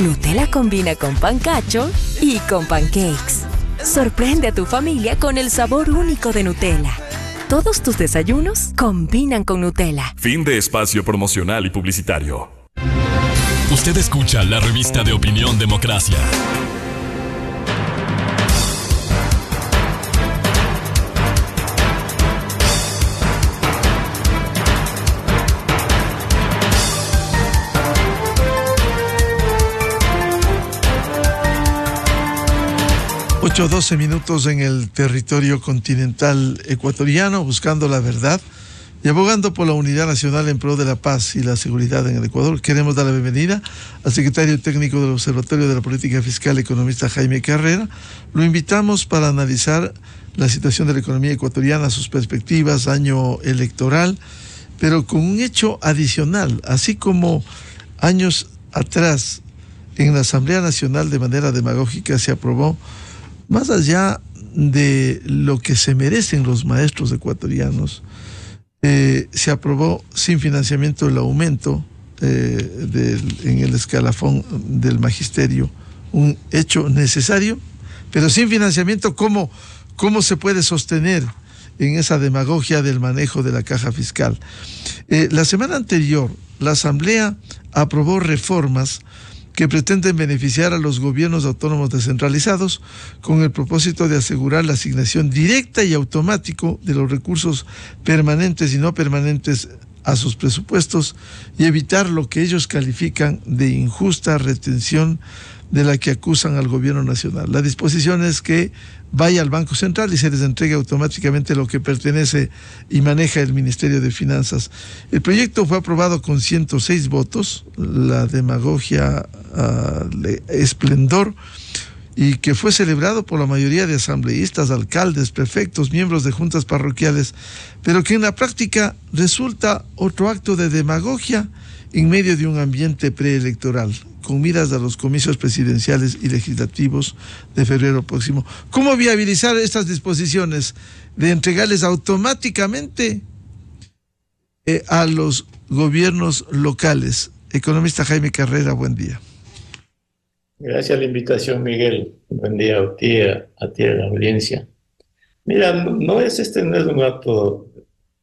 Nutella combina con pancacho y con pancakes. Sorprende a tu familia con el sabor único de Nutella. Todos tus desayunos combinan con Nutella. Fin de espacio promocional y publicitario. Usted escucha la revista de opinión Democracia. 8 12 minutos en el territorio continental ecuatoriano, buscando la verdad y abogando por la unidad nacional en pro de la paz y la seguridad en el Ecuador. Queremos dar la bienvenida al secretario técnico del Observatorio de la Política Fiscal, economista Jaime Carrera. Lo invitamos para analizar la situación de la economía ecuatoriana, sus perspectivas, año electoral, pero con un hecho adicional, así como años atrás en la Asamblea Nacional de manera demagógica se aprobó más allá de lo que se merecen los maestros ecuatorianos, eh, se aprobó sin financiamiento el aumento eh, en el escalafón del magisterio, un hecho necesario, pero sin financiamiento, ¿cómo, cómo se puede sostener en esa demagogia del manejo de la caja fiscal? Eh, la semana anterior, la Asamblea aprobó reformas que pretenden beneficiar a los gobiernos autónomos descentralizados con el propósito de asegurar la asignación directa y automático de los recursos permanentes y no permanentes a sus presupuestos y evitar lo que ellos califican de injusta retención de la que acusan al gobierno nacional. La disposición es que vaya al Banco Central y se les entregue automáticamente lo que pertenece y maneja el Ministerio de Finanzas. El proyecto fue aprobado con 106 votos, la demagogia uh, esplendor, y que fue celebrado por la mayoría de asambleístas, alcaldes, prefectos, miembros de juntas parroquiales, pero que en la práctica resulta otro acto de demagogia en medio de un ambiente preelectoral con miras a los comicios presidenciales y legislativos de febrero próximo. ¿Cómo viabilizar estas disposiciones de entregarles automáticamente eh, a los gobiernos locales? Economista Jaime Carrera, buen día. Gracias a la invitación, Miguel. Buen día a ti, a, ti, a la audiencia. Mira, no es este no es un acto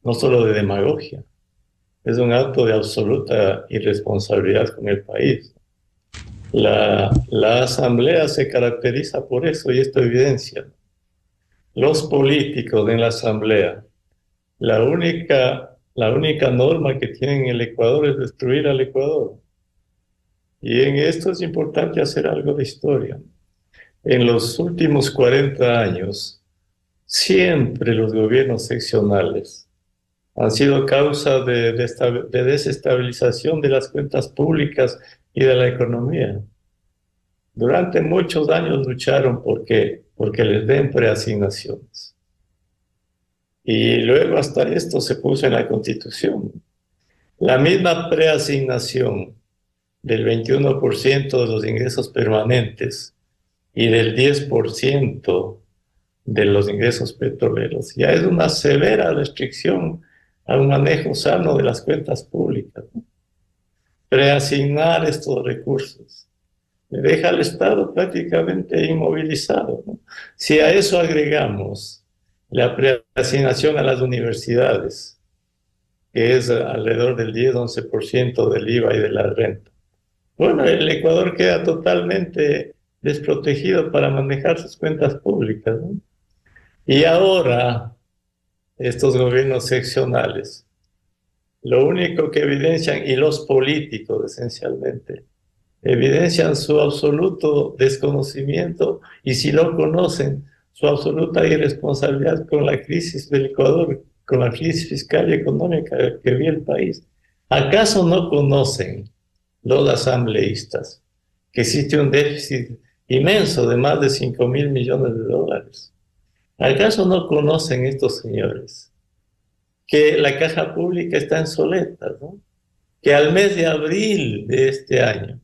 no solo de demagogia, es un acto de absoluta irresponsabilidad con el país. La, asamblea se caracteriza por eso y esto evidencia. Los políticos en la asamblea, la única, la única norma que tienen en el Ecuador es destruir al Ecuador. Y en esto es importante hacer algo de historia. En los últimos 40 años, siempre los gobiernos seccionales han sido causa de, de desestabilización de las cuentas públicas y de la economía. Durante muchos años lucharon porque, porque les den preasignaciones. Y luego hasta esto se puso en la Constitución. La misma preasignación del 21% de los ingresos permanentes y del 10% de los ingresos petroleros. Ya es una severa restricción al manejo sano de las cuentas públicas preasignar estos recursos. Le deja al Estado prácticamente inmovilizado. Si a eso agregamos la preasignación a las universidades, que es alrededor del 10-11% del IVA y de la renta, bueno, el Ecuador queda totalmente desprotegido para manejar sus cuentas públicas. Y ahora, estos gobiernos seccionales lo único que evidencian, y los políticos esencialmente, evidencian su absoluto desconocimiento y si lo conocen, su absoluta irresponsabilidad con la crisis del Ecuador, con la crisis fiscal y económica que vive el país. ¿Acaso no conocen los asambleístas que existe un déficit inmenso de más de 5 mil millones de dólares? ¿Acaso no conocen estos señores que la caja pública está en soletas, ¿no? que al mes de abril de este año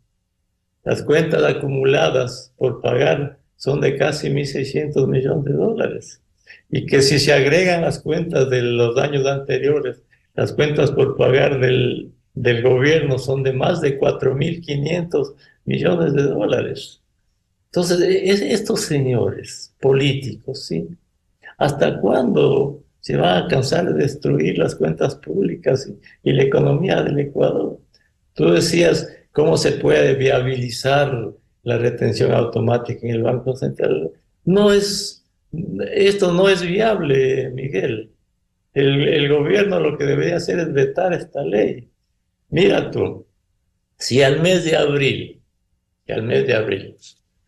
las cuentas acumuladas por pagar son de casi 1.600 millones de dólares y que si se agregan las cuentas de los años anteriores, las cuentas por pagar del, del gobierno son de más de 4.500 millones de dólares. Entonces, estos señores políticos, ¿sí? ¿Hasta cuándo se va a cansar de destruir las cuentas públicas y, la economía del Ecuador? Tú decías cómo se puede viabilizar la retención automática en el Banco Central. No es, esto no es viable, Miguel. El, el gobierno lo que debería hacer es vetar esta ley. Mira tú, si al mes de abril, al mes de abril,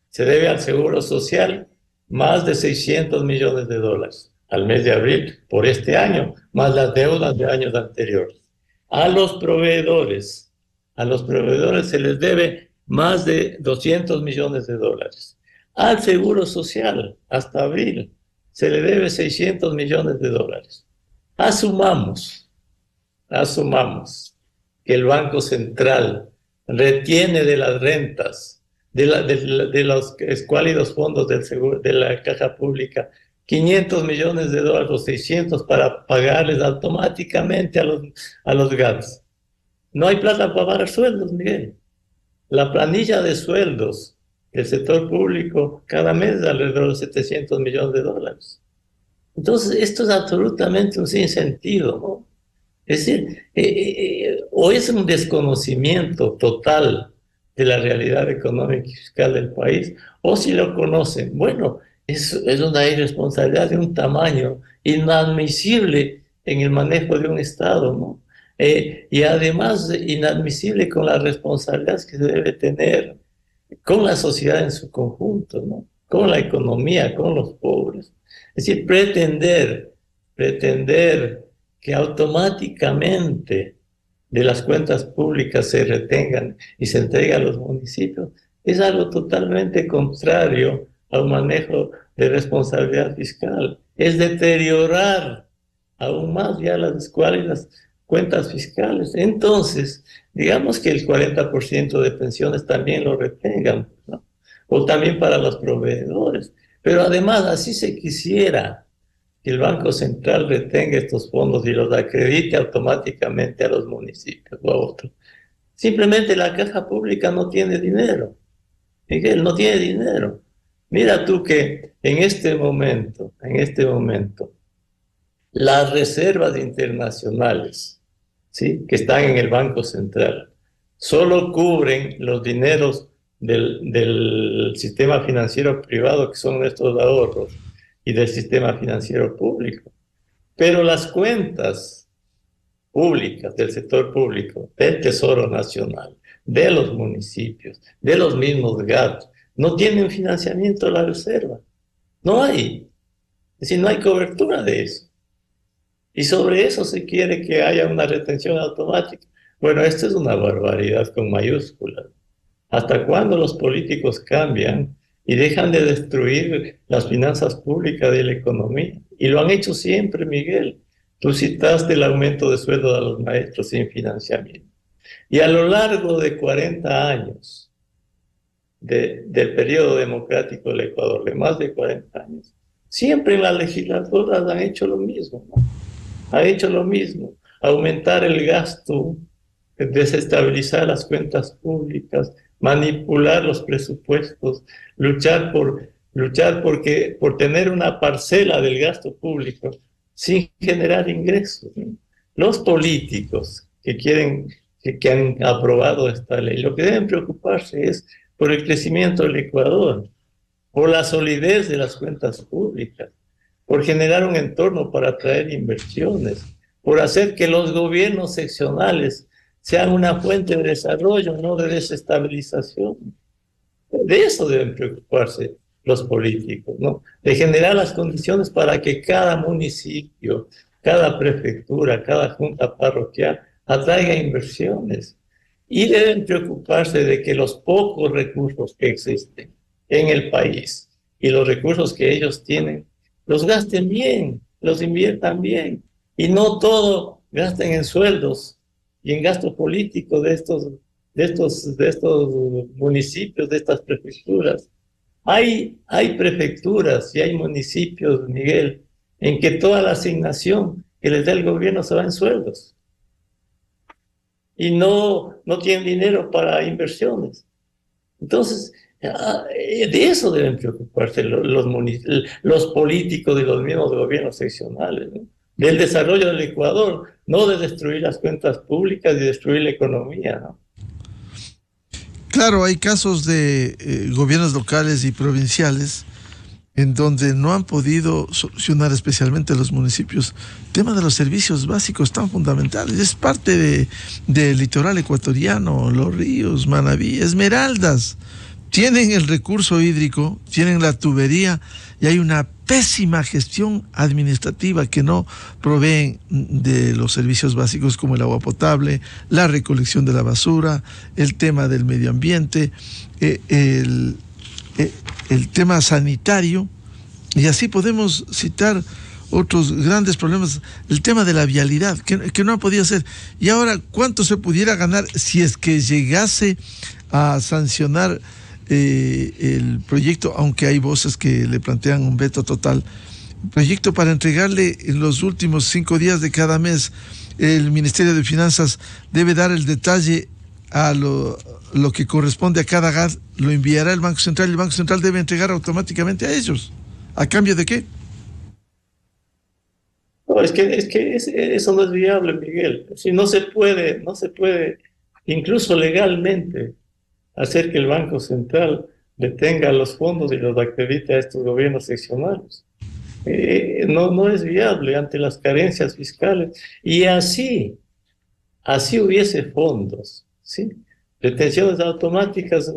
se debe al Seguro Social más de 600 millones de dólares al mes de abril por este año, más las deudas de años anteriores. A los proveedores, a los proveedores se les debe más de 200 millones de dólares. Al Seguro Social, hasta abril, se le debe 600 millones de dólares. Asumamos, asumamos que el Banco Central retiene de las rentas de, de, los escuálidos fondos del seguro, de la caja pública 500 millones de dólares o 600 para pagarles automáticamente a los, a los GATS. No hay plata para pagar sueldos, Miguel. La planilla de sueldos del sector público cada mes es alrededor de 700 millones de dólares. Entonces, esto es absolutamente un sinsentido, ¿no? Es decir, eh, eh, eh, o es un desconocimiento total de la realidad económica y fiscal del país, o si lo conocen, bueno, es, es una irresponsabilidad de un tamaño inadmisible en el manejo de un Estado, ¿no? y además inadmisible con las responsabilidades que se debe tener con la sociedad en su conjunto, ¿no? Con la economía, con los pobres. Es decir, pretender, pretender que automáticamente de las cuentas públicas se retengan y se entreguen a los municipios es algo totalmente contrario al manejo de responsabilidad fiscal. Es deteriorar aún más ya las las cuentas fiscales. Entonces, digamos que el 40% de pensiones también lo retengan, ¿no? o también para los proveedores. Pero además, así se quisiera que el Banco Central retenga estos fondos y los acredite automáticamente a los municipios o a otros. Simplemente la caja pública no tiene dinero. Miguel, no tiene dinero. Mira tú que en este momento, en este momento, las reservas internacionales, ¿sí? que están en el Banco Central, solo cubren los dineros del, del sistema financiero privado, que son nuestros ahorros, y del sistema financiero público. Pero las cuentas públicas del sector público, del Tesoro Nacional, de los municipios, de los mismos GAT, no tienen financiamiento de la reserva. No hay. Es decir, no hay cobertura de eso. Y sobre eso se quiere que haya una retención automática. Bueno, esto es una barbaridad con mayúsculas. ¿Hasta cuándo los políticos cambian y dejan de destruir las finanzas públicas de la economía. Y lo han hecho siempre, Miguel. Tú citaste el aumento de sueldo de los maestros sin financiamiento. Y a lo largo de 40 años del periodo democrático del Ecuador, de más de 40 años, siempre las legislaturas han hecho lo mismo. ¿no? Han hecho lo mismo. Aumentar el gasto, desestabilizar las cuentas públicas, manipular los presupuestos, luchar por luchar porque, por tener una parcela del gasto público sin generar ingresos. Los políticos que quieren, que, que han aprobado esta ley, lo que deben preocuparse es por el crecimiento del Ecuador, por la solidez de las cuentas públicas, por generar un entorno para atraer inversiones, por hacer que los gobiernos seccionales sean una fuente de desarrollo, no de desestabilización. De eso deben preocuparse los políticos, ¿no? De generar las condiciones para que cada municipio, cada prefectura, cada junta parroquial atraiga inversiones. Y deben preocuparse de que los pocos recursos que existen en el país y los recursos que ellos tienen, los gasten bien, los inviertan bien. Y no todo gasten en sueldos y en gasto político de estos, de estos, de estos municipios, de estas prefecturas. Hay, hay prefecturas y hay municipios, Miguel, en que toda la asignación que les da el gobierno se va en sueldos. Y no, no tienen dinero para inversiones. Entonces, ah, de eso deben preocuparse los, los, políticos de los mismos gobiernos seccionales, del desarrollo del Ecuador, no de destruir las cuentas públicas y destruir la economía. ¿no? Claro, hay casos de eh, gobiernos locales y provinciales en donde no han podido solucionar especialmente los municipios tema de los servicios básicos tan fundamentales. Es parte de, del litoral ecuatoriano, los ríos, Manabí, Esmeraldas. Tienen el recurso hídrico, tienen la tubería y hay una pésima gestión administrativa que no proveen de los servicios básicos como el agua potable, la recolección de la basura, el tema del medio ambiente, eh, eh, el tema sanitario, y así podemos citar otros grandes problemas, el tema de la vialidad, que, no ha podido ser. Y ahora, ¿cuánto se pudiera ganar si es que llegase a sancionar eh, el proyecto, aunque hay voces que le plantean un veto total? Proyecto para entregarle en los últimos cinco días de cada mes, el Ministerio de Finanzas debe dar el detalle a lo, que corresponde a cada GAD, lo enviará el Banco Central y el Banco Central debe entregar automáticamente a ellos. ¿A cambio de qué? No, es que, es que eso no es viable, Miguel. Si no se puede, no se puede, incluso legalmente, hacer que el Banco Central detenga los fondos y los acredite a estos gobiernos seccionales. Eh, no, no es viable ante las carencias fiscales. Y así, así hubiese fondos, ¿sí? Detenciones automáticas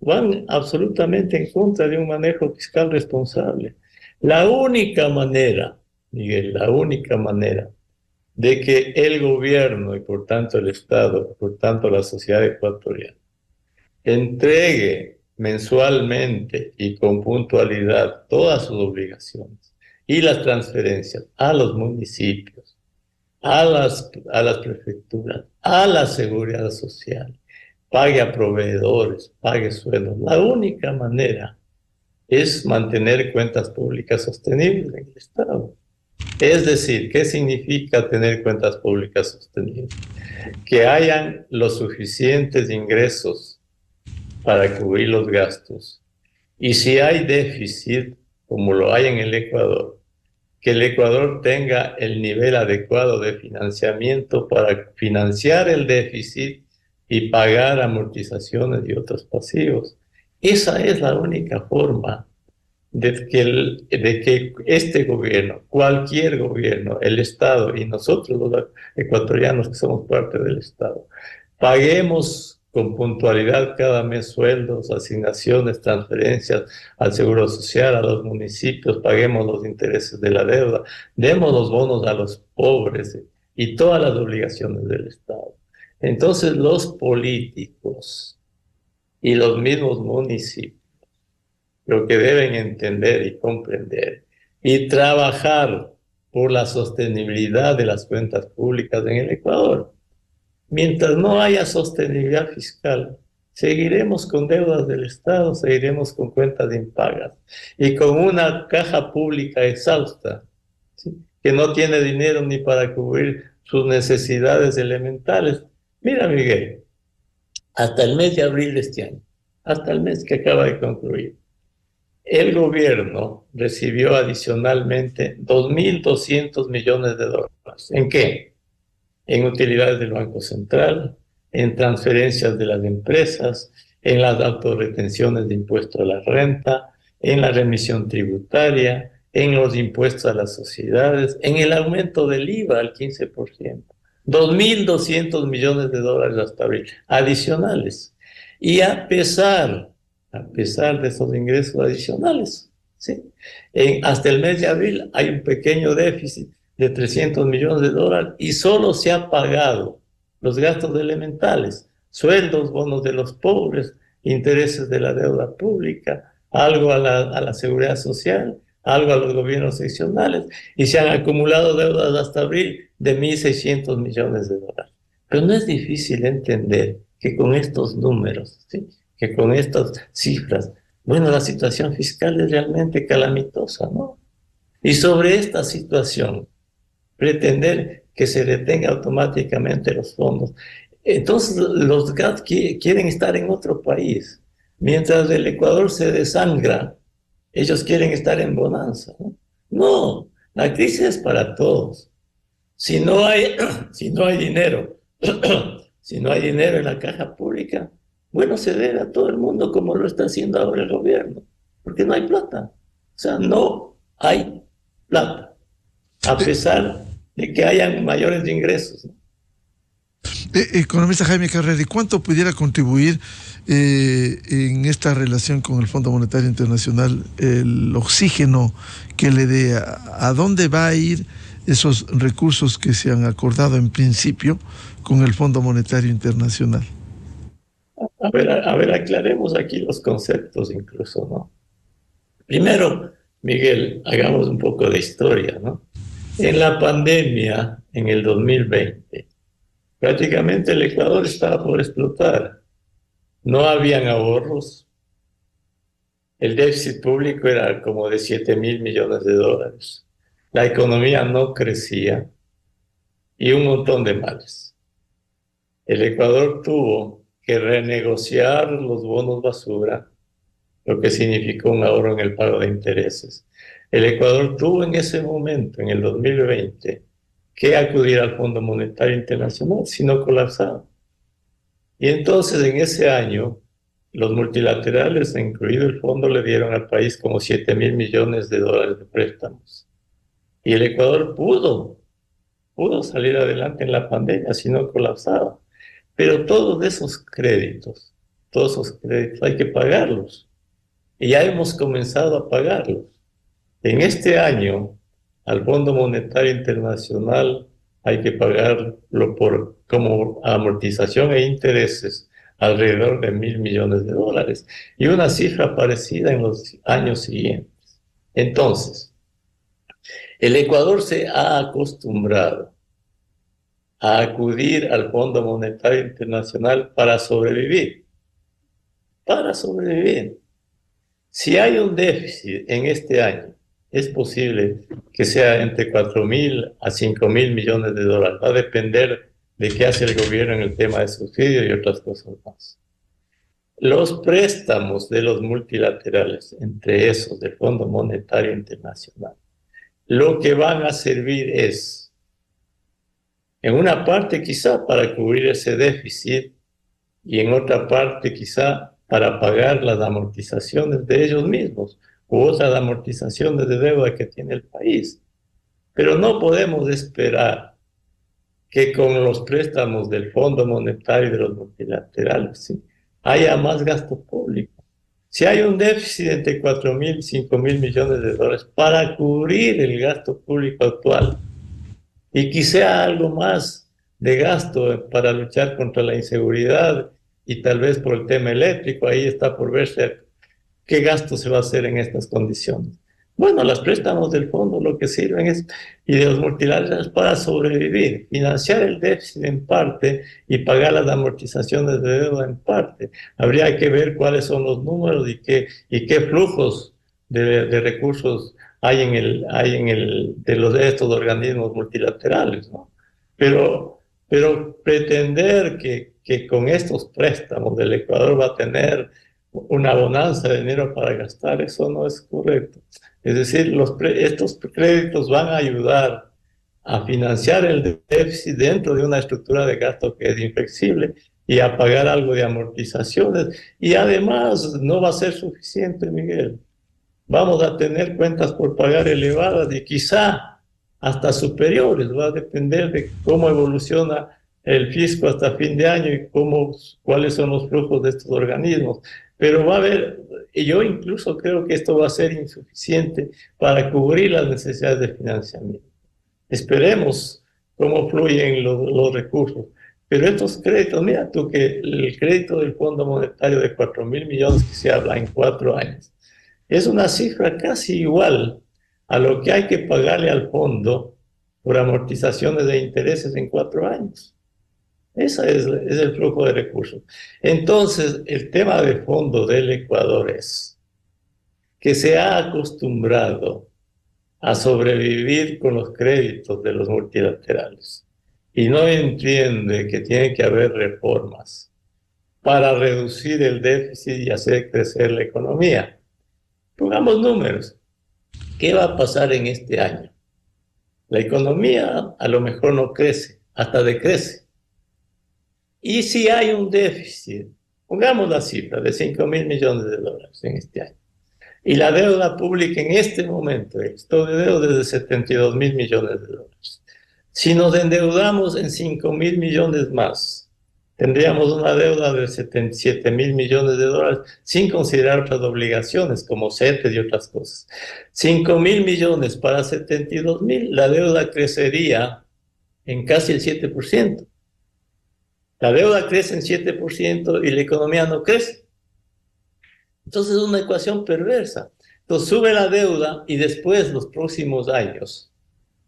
van absolutamente en contra de un manejo fiscal responsable. La única manera, Miguel, la única manera de que el gobierno y por tanto el Estado, por tanto la sociedad ecuatoriana, entregue mensualmente y con puntualidad todas sus obligaciones y las transferencias a los municipios, a las, a las prefecturas, a la seguridad social, pague a proveedores, pague sueldos. La única manera es mantener cuentas públicas sostenibles en el Estado. Es decir, ¿qué significa tener cuentas públicas sostenibles? Que hayan los suficientes ingresos para cubrir los gastos. Y si hay déficit, como lo hay en el Ecuador, que el Ecuador tenga el nivel adecuado de financiamiento para financiar el déficit y pagar amortizaciones y otros pasivos. Esa es la única forma de que, de que este gobierno, cualquier gobierno, el Estado y nosotros los ecuatorianos que somos parte del Estado, paguemos con puntualidad cada mes sueldos, asignaciones, transferencias al Seguro Social, a los municipios, paguemos los intereses de la deuda, demos los bonos a los pobres y todas las obligaciones del Estado. Entonces los políticos y los mismos municipios lo que deben entender y comprender y trabajar por la sostenibilidad de las cuentas públicas en el Ecuador. Mientras no haya sostenibilidad fiscal, seguiremos con deudas del Estado, seguiremos con cuentas impagas y con una caja pública exhausta, que no tiene dinero ni para cubrir sus necesidades elementales, Mira, Miguel, hasta el mes de abril de este año, hasta el mes que acaba de concluir, el gobierno recibió adicionalmente 2.200 millones de dólares. ¿En qué? En utilidades del Banco Central, en transferencias de las empresas, en las autorretenciones de impuestos a la renta, en la remisión tributaria, en los impuestos a las sociedades, en el aumento del IVA al 15%. 2.200 millones de dólares hasta abril, adicionales. Y a pesar, a pesar de esos ingresos adicionales, ¿sí? hasta el mes de abril hay un pequeño déficit de 300 millones de dólares y solo se ha pagado los gastos elementales, sueldos, bonos de los pobres, intereses de la deuda pública, algo a la, a la seguridad social, algo a los gobiernos seccionales, y se han acumulado deudas hasta abril de 1.600 millones de dólares. Pero no es difícil entender que con estos números, que con estas cifras, bueno, la situación fiscal es realmente calamitosa, ¿no? Y sobre esta situación, pretender que se detenga automáticamente los fondos. Entonces, los GAT quieren estar en otro país. Mientras el Ecuador se desangra, ellos quieren estar en bonanza. No, la crisis es para todos. Si no hay, si no hay dinero, si no hay dinero en la caja pública, bueno, se a todo el mundo como lo está haciendo ahora el gobierno, porque no hay plata. O sea, no hay plata, a pesar de que hayan mayores ingresos. Eh, economista Jaime Carrera, ¿y cuánto pudiera contribuir eh, en esta relación con el Fondo Monetario Internacional el oxígeno que le dé? ¿A, dónde va a ir esos recursos que se han acordado en principio con el Fondo Monetario Internacional? A ver, a ver, aclaremos aquí los conceptos incluso, ¿no? Primero, Miguel, hagamos un poco de historia, ¿no? En la pandemia, en el 2020, prácticamente el Ecuador estaba por explotar. No habían ahorros. El déficit público era como de 7 mil millones de dólares. La economía no crecía y un montón de males. El Ecuador tuvo que renegociar los bonos basura, lo que significó un ahorro en el pago de intereses. El Ecuador tuvo en ese momento, en el 2020, que acudir al Fondo Monetario Internacional, si no colapsaba. Y entonces en ese año, los multilaterales, incluido el fondo, le dieron al país como 7 mil millones de dólares de préstamos. Y el Ecuador pudo, pudo salir adelante en la pandemia si no colapsaba. Pero todos esos créditos, todos esos créditos hay que pagarlos. Y ya hemos comenzado a pagarlos. En este año, al Fondo Monetario Internacional hay que pagarlo por, como amortización e intereses alrededor de mil millones de dólares y una cifra parecida en los años siguientes. Entonces, el Ecuador se ha acostumbrado a acudir al Fondo Monetario Internacional para sobrevivir. Para sobrevivir. Si hay un déficit en este año, es posible que sea entre 4 mil a 5 mil millones de dólares. Va a depender de qué hace el gobierno en el tema de subsidio y otras cosas más. Los préstamos de los multilaterales, entre esos del Fondo Monetario Internacional, lo que van a servir es en una parte quizá para cubrir ese déficit y en otra parte quizá para pagar las amortizaciones de ellos mismos u otras amortizaciones de deuda que tiene el país. Pero no podemos esperar que con los préstamos del Fondo Monetario y de los multilaterales haya más gasto público. Si hay un déficit entre 4 mil y 5 mil millones de dólares para cubrir el gasto público actual, y quizá algo más de gasto para luchar contra la inseguridad y tal vez por el tema eléctrico, ahí está por verse qué gasto se va a hacer en estas condiciones. Bueno, las préstamos del fondo lo que sirven es, y de los multilaterales para sobrevivir, financiar el déficit en parte y pagar las amortizaciones de deuda en parte. Habría que ver cuáles son los números y qué, y qué flujos de, de recursos hay en el, hay en el, de los de estos organismos multilaterales, ¿no? Pero, pero pretender que, que con estos préstamos del Ecuador va a tener una bonanza de dinero para gastar, eso no es correcto. Es decir, estos créditos van a ayudar a financiar el déficit dentro de una estructura de gasto que es inflexible y a pagar algo de amortizaciones. Y además no va a ser suficiente, Miguel vamos a tener cuentas por pagar elevadas y quizá hasta superiores. Va a depender de cómo evoluciona el fisco hasta fin de año y cómo, cuáles son los flujos de estos organismos. Pero va a haber, yo incluso creo que esto va a ser insuficiente para cubrir las necesidades de financiamiento. Esperemos cómo fluyen los, los recursos. Pero estos créditos, mira tú que el crédito del Fondo Monetario de 4 mil millones que se habla en cuatro años, es una cifra casi igual a lo que hay que pagarle al fondo por amortizaciones de intereses en cuatro años. Ese es, es, el flujo de recursos. Entonces, el tema de fondo del Ecuador es que se ha acostumbrado a sobrevivir con los créditos de los multilaterales y no entiende que tiene que haber reformas para reducir el déficit y hacer crecer la economía. Pongamos números. ¿Qué va a pasar en este año? La economía a lo mejor no crece, hasta decrece. Y si hay un déficit, pongamos la cifra de 5 mil millones de dólares en este año. Y la deuda pública en este momento, esto de deuda es de 72 mil millones de dólares. Si nos endeudamos en 5 mil millones más, tendríamos una deuda de 77 mil millones de dólares sin considerar otras obligaciones como CETES y otras cosas. 5 mil millones para 72 mil, la deuda crecería en casi el 7%. La deuda crece en 7% y la economía no crece. Entonces es una ecuación perversa. Entonces sube la deuda y después los próximos años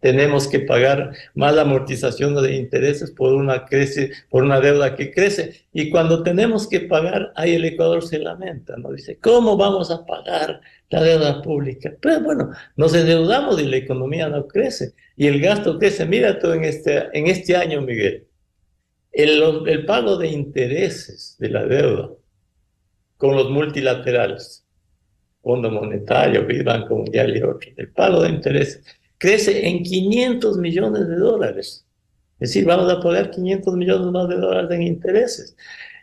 tenemos que pagar más amortización de intereses por una, crece, por una deuda que crece. Y cuando tenemos que pagar, ahí el Ecuador se lamenta, ¿no? Dice, ¿cómo vamos a pagar la deuda pública? Pero bueno, nos endeudamos y la economía no crece. Y el gasto crece. Mira tú en este, en este año, Miguel, el, el pago de intereses de la deuda con los multilaterales, Fondo Monetario, Banco Mundial y otros, el pago de intereses crece en 500 millones de dólares. Es decir, vamos a pagar 500 millones más de dólares en intereses.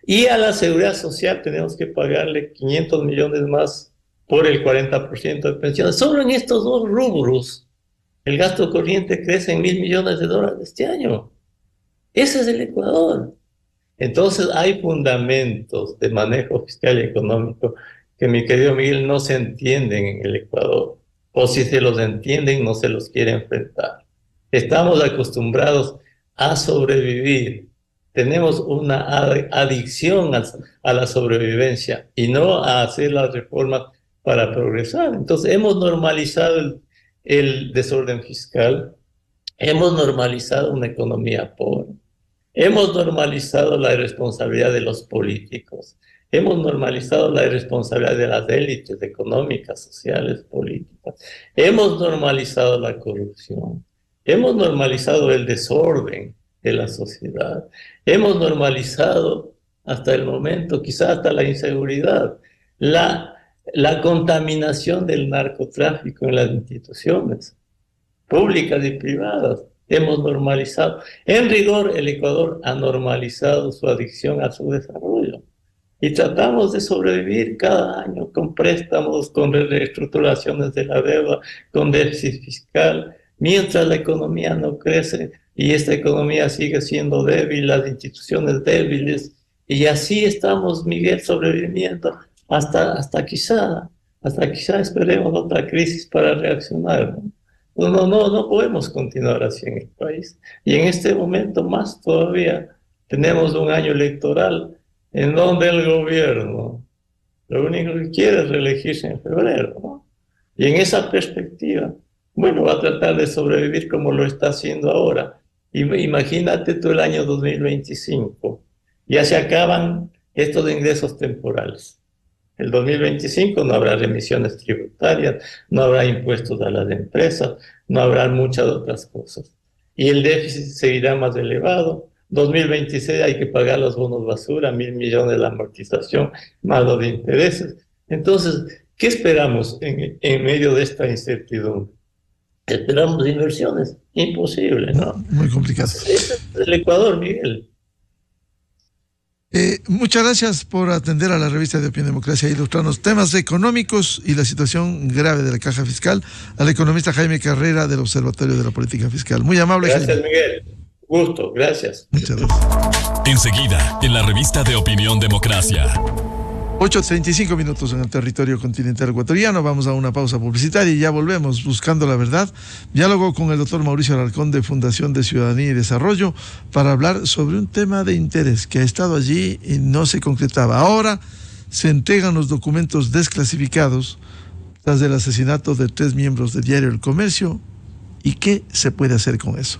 Y a la seguridad social tenemos que pagarle 500 millones más por el 40% de pensiones. Solo en estos dos rubros, el gasto corriente crece en mil millones de dólares este año. Ese es el Ecuador. Entonces hay fundamentos de manejo fiscal y económico que, mi querido Miguel, no se entienden en el Ecuador o si se los entienden, no se los quiere enfrentar. Estamos acostumbrados a sobrevivir. Tenemos una adicción a la sobrevivencia y no a hacer las reformas para progresar. Entonces, hemos normalizado el, el desorden fiscal, hemos normalizado una economía pobre, hemos normalizado la irresponsabilidad de los políticos, Hemos normalizado la irresponsabilidad de las élites económicas, sociales, políticas. Hemos normalizado la corrupción. Hemos normalizado el desorden de la sociedad. Hemos normalizado hasta el momento, quizás hasta la inseguridad, la, la contaminación del narcotráfico en las instituciones públicas y privadas. Hemos normalizado. En rigor, el Ecuador ha normalizado su adicción a su desarrollo y tratamos de sobrevivir cada año con préstamos, con reestructuraciones de la deuda, con déficit fiscal, mientras la economía no crece y esta economía sigue siendo débil, las instituciones débiles, y así estamos, Miguel, sobreviviendo hasta, hasta quizá, hasta quizá esperemos otra crisis para reaccionar. No, no, no, no podemos continuar así en el país. Y en este momento más todavía tenemos un año electoral en donde el gobierno lo único que quiere es reelegirse en febrero. Y en esa perspectiva, bueno, va a tratar de sobrevivir como lo está haciendo ahora. Imagínate tú el año 2025. Ya se acaban estos ingresos temporales. El 2025 no habrá remisiones tributarias, no habrá impuestos a las empresas, no habrá muchas otras cosas. Y el déficit seguirá más elevado 2026 hay que pagar los bonos basura, mil millones de amortización, más los de intereses. Entonces, ¿qué esperamos en, en medio de esta incertidumbre? Esperamos inversiones. Imposible, ¿no? Muy complicado. es el Ecuador, Miguel. Eh, muchas gracias por atender a la revista de Opinión Democracia e ilustrarnos temas económicos y la situación grave de la caja fiscal al economista Jaime Carrera del Observatorio de la Política Fiscal. Muy amable. Gracias, Miguel. Gusto, gracias. Muchas gracias. Enseguida, en la revista de Opinión Democracia. 8.35 minutos en el territorio continental ecuatoriano. Vamos a una pausa publicitaria y ya volvemos buscando la verdad. Diálogo con el doctor Mauricio Alarcón de Fundación de Ciudadanía y Desarrollo para hablar sobre un tema de interés que ha estado allí y no se concretaba. Ahora se entregan los documentos desclasificados tras el asesinato de tres miembros del diario El Comercio. ¿Y qué se puede hacer con eso?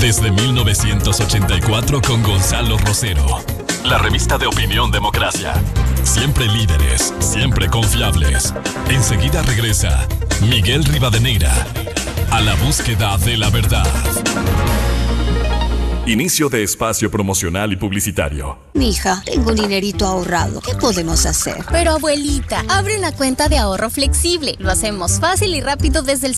Desde 1984 con Gonzalo Rosero. La revista de opinión Democracia. Siempre líderes, siempre confiables. Enseguida regresa Miguel Rivadeneira a la búsqueda de la verdad. Inicio de espacio promocional y publicitario. Mija, tengo un dinerito ahorrado. ¿Qué podemos hacer? Pero abuelita, abre una cuenta de ahorro flexible. Lo hacemos fácil y rápido desde el